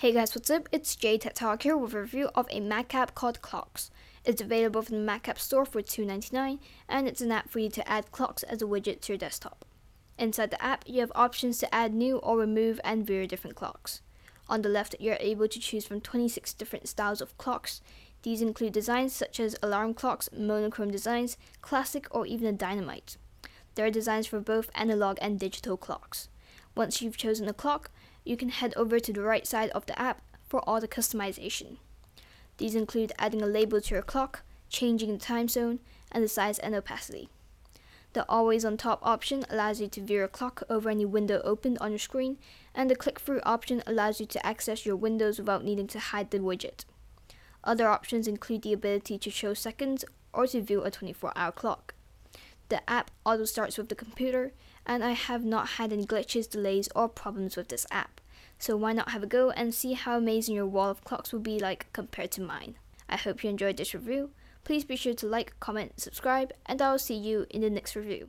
Hey guys, what's up? It's JTechTalk here with a review of a Mac app called Clox. It's available from the Mac App Store for $2.99 and it's an app for you to add clocks as a widget to your desktop. Inside the app, you have options to add new or remove and view different clocks. On the left, you're able to choose from 26 different styles of clocks. These include designs such as alarm clocks, monochrome designs, classic, or even a dynamite. There are designs for both analog and digital clocks. Once you've chosen a clock, you can head over to the right side of the app for all the customization. These include adding a label to your clock, changing the time zone, and the size and opacity. The Always on Top option allows you to view your clock over any window opened on your screen, and the Click Through option allows you to access your windows without needing to hide the widget. Other options include the ability to show seconds or to view a 24 hour clock. The app auto starts with the computer, and I have not had any glitches, delays, or problems with this app. So why not have a go and see how amazing your wall of clocks will be like compared to mine. I hope you enjoyed this review. Please be sure to like, comment, subscribe, and I will see you in the next review.